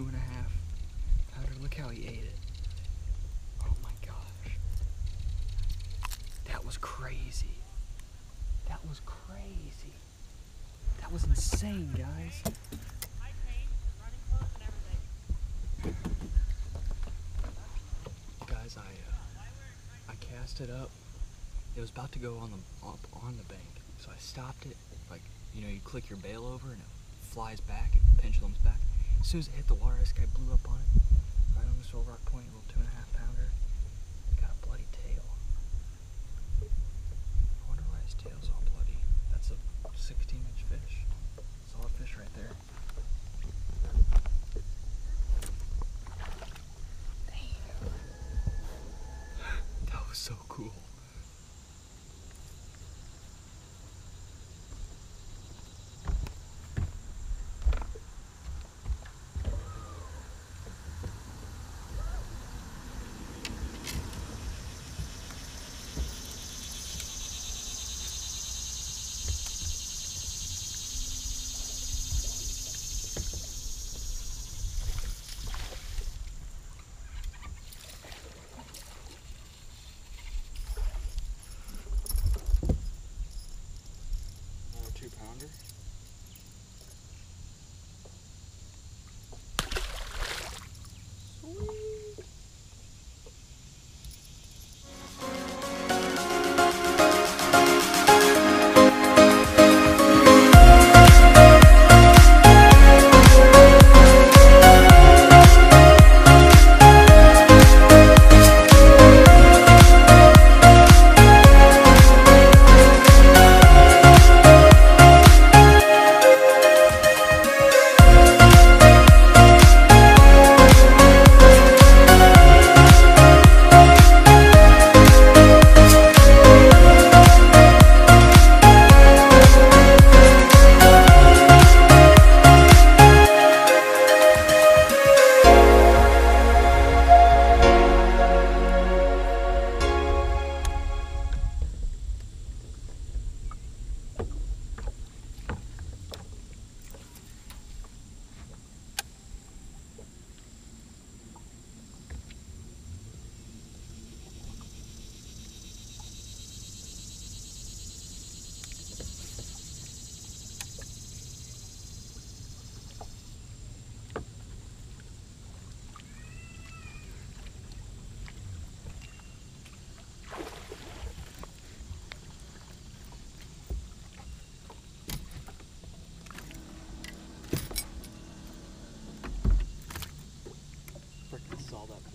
two and a half pounder. Look how he ate it. Oh my gosh. That was crazy. That was crazy. That was insane, guys. Guys, I uh, I cast it up. It was about to go on the up on the bank, so I stopped it. Like you know, you click your bail over and it flies back. It pendulums back. As soon as it hit the water, this guy blew up on it. Right on this old rock point, a little two and a half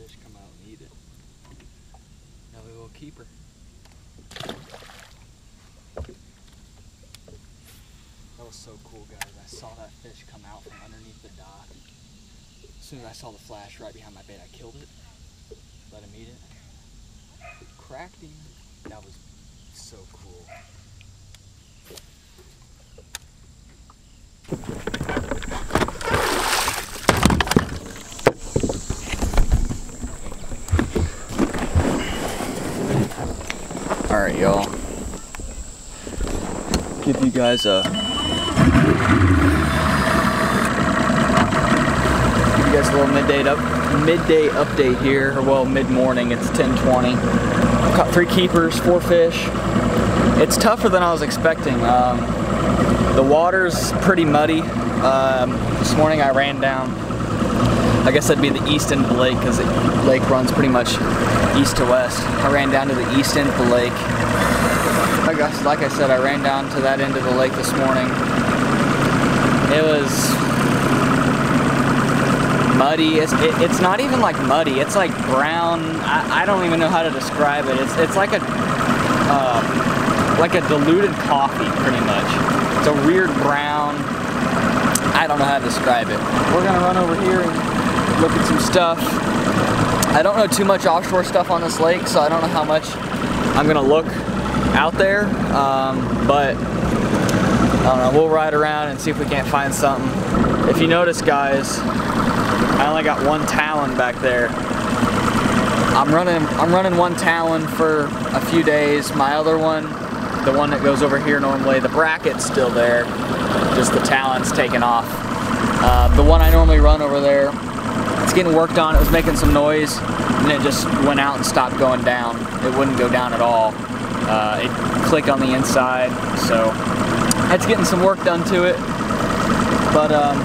fish come out and eat it. Another little keeper. That was so cool, guys. I saw that fish come out from underneath the dock. As soon as I saw the flash right behind my bait, I killed it. Let him eat it. Cracked him. That was so cool. Alright, y'all. Give you guys a. Give you guys a little midday up, midday update here, or well, mid morning. It's 10:20. Caught three keepers, four fish. It's tougher than I was expecting. Um, the water's pretty muddy. Um, this morning I ran down. I guess that'd be the east end of the lake because the lake runs pretty much east to west. I ran down to the east end of the lake. I guess, like I said, I ran down to that end of the lake this morning. It was muddy. It's, it, it's not even like muddy. It's like brown. I, I don't even know how to describe it. It's it's like a uh, like a diluted coffee, pretty much. It's a weird brown. I don't know how to describe it. We're gonna run over here look at some stuff. I don't know too much offshore stuff on this lake, so I don't know how much I'm gonna look out there. Um, but I don't know. We'll ride around and see if we can't find something. If you notice, guys, I only got one talon back there. I'm running. I'm running one talon for a few days. My other one the one that goes over here normally, the bracket's still there, just the talon's taken off. Uh, the one I normally run over there, it's getting worked on. It was making some noise, and it just went out and stopped going down. It wouldn't go down at all. Uh, it clicked on the inside, so that's getting some work done to it. But um,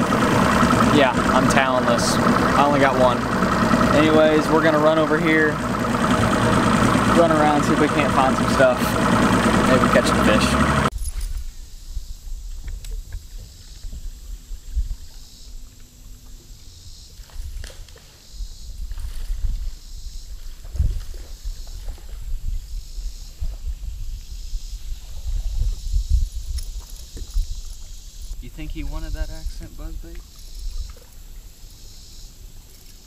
yeah, I'm talonless. I only got one. Anyways, we're gonna run over here, run around, see if we can't find some stuff. Maybe catch some fish. You think he wanted that accent buzzbait?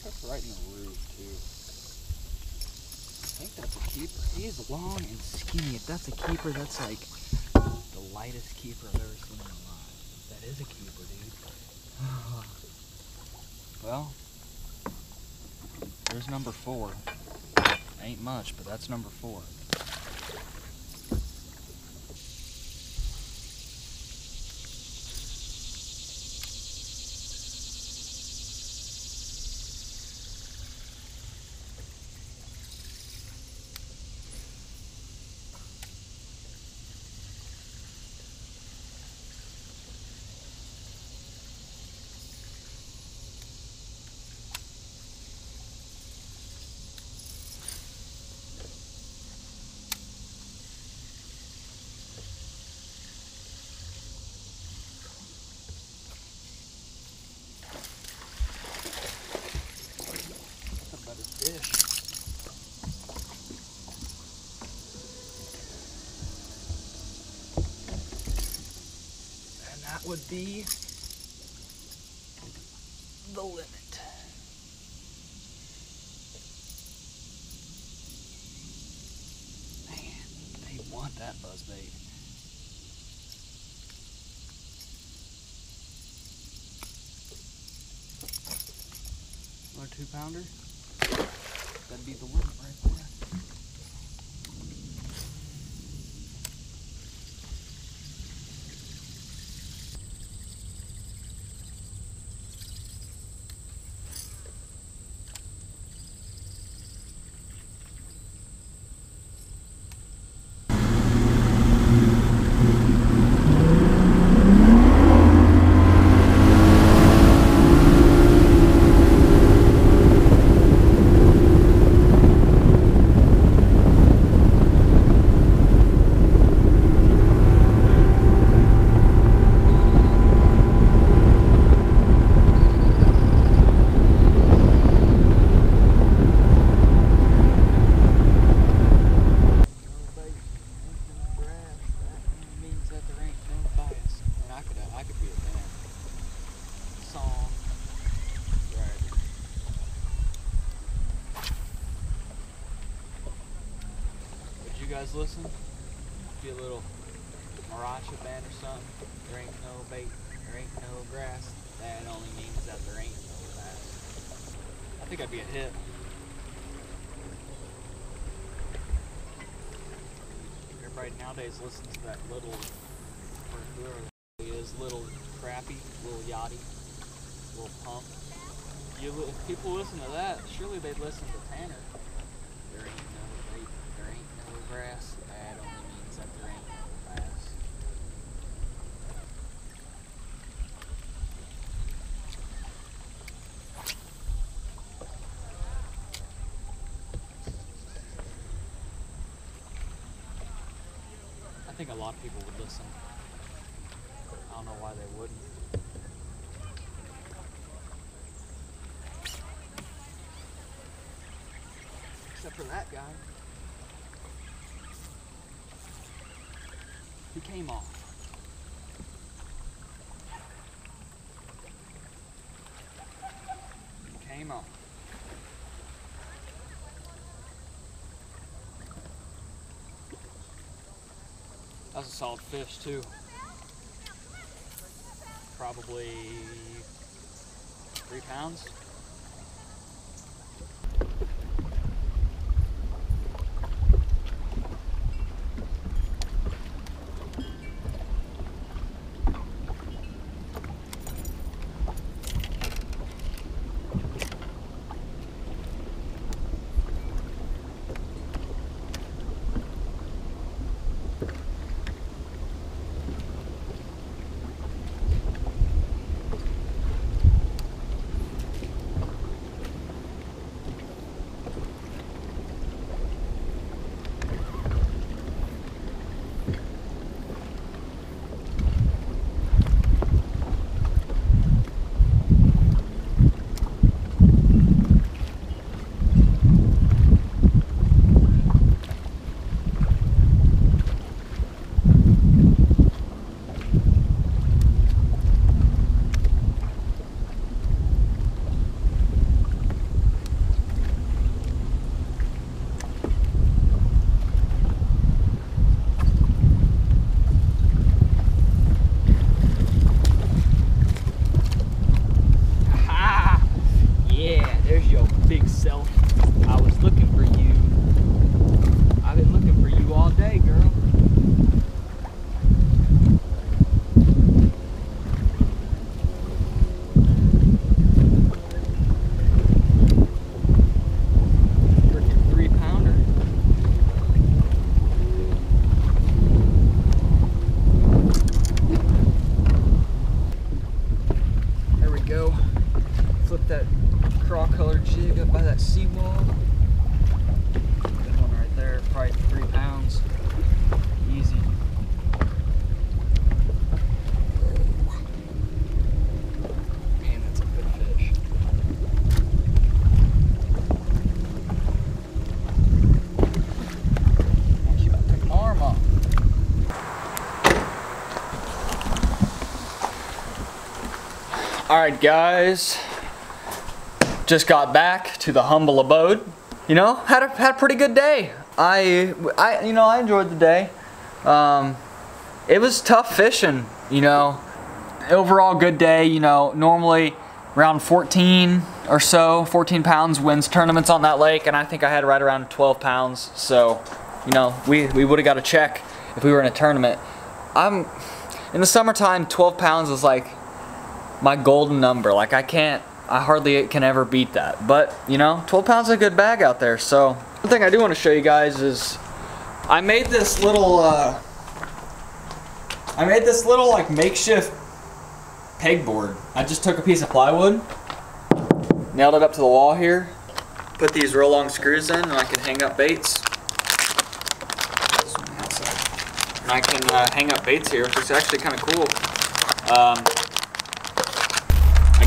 That's right in the roof too. I think that's a keeper. He's long and skinny. If that's a keeper, that's like the lightest keeper I've ever seen in my life. That is a keeper, dude. well, there's number four. Ain't much, but that's number four. Would be the limit. Man, they want that buzzbait. Another two pounder. That'd be the limit right there. means that there ain't no bias. And I could, I could be a band. Song. Right. Would you guys listen? Be a little Or something. There ain't no bait, there ain't no grass. That only means that there ain't no bass. I think I'd be a hit. Everybody nowadays listens to that little, or whoever is, little crappy, Lil Yachty, Lil Pump. You, if people listen to that, surely they'd listen to Tanner. There ain't no bait, there ain't no grass. That only means that there ain't no bass. I think a lot of people would listen. I don't know why they wouldn't. Except for that guy. He came off. He came off. That's a solid fish too. Probably three pounds. Alright guys, just got back to the humble abode. You know, had a, had a pretty good day. I, I, you know, I enjoyed the day. Um, it was tough fishing, you know. Overall good day, you know, normally around 14 or so, 14 pounds wins tournaments on that lake, and I think I had right around 12 pounds. So, you know, we, we would have got a check if we were in a tournament. I'm, in the summertime, 12 pounds is like my golden number. Like I can't, I hardly can ever beat that. But, you know, 12 pounds is a good bag out there. So, one thing I do want to show you guys is I made this little, uh, I made this little like makeshift pegboard. I just took a piece of plywood, nailed it up to the wall here, put these real long screws in, and I can hang up baits. And I can uh, hang up baits here, which is actually kind of cool. Um,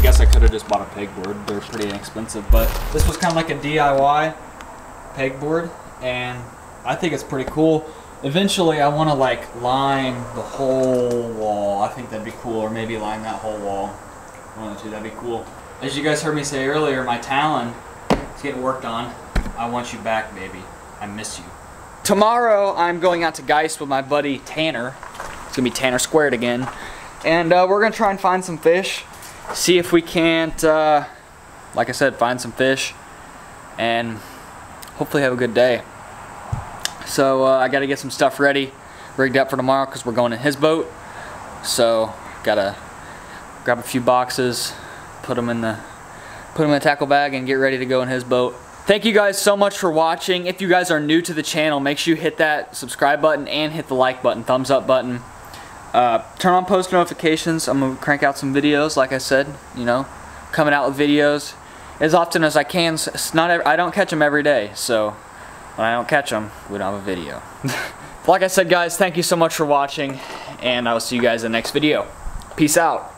guess I could have just bought a pegboard. They're pretty inexpensive, but this was kind of like a DIY pegboard, and I think it's pretty cool. Eventually, I want to like line the whole wall. I think that'd be cool, or maybe line that whole wall. One of the two, that'd be cool. As you guys heard me say earlier, my talon is getting worked on. I want you back, baby. I miss you. Tomorrow, I'm going out to Geist with my buddy Tanner. It's gonna be Tanner Squared again, and uh, we're gonna try and find some fish. See if we can't, uh, like I said, find some fish, and hopefully have a good day. So uh, I got to get some stuff ready, rigged up for tomorrow because we're going in his boat. So gotta grab a few boxes, put them in the put them in the tackle bag, and get ready to go in his boat. Thank you guys so much for watching. If you guys are new to the channel, make sure you hit that subscribe button and hit the like button, thumbs up button. Uh, turn on post notifications. I'm gonna crank out some videos, like I said. You know, coming out with videos as often as I can. It's not I don't catch them every day, so when I don't catch them, we don't have a video. like I said, guys, thank you so much for watching, and I will see you guys in the next video. Peace out.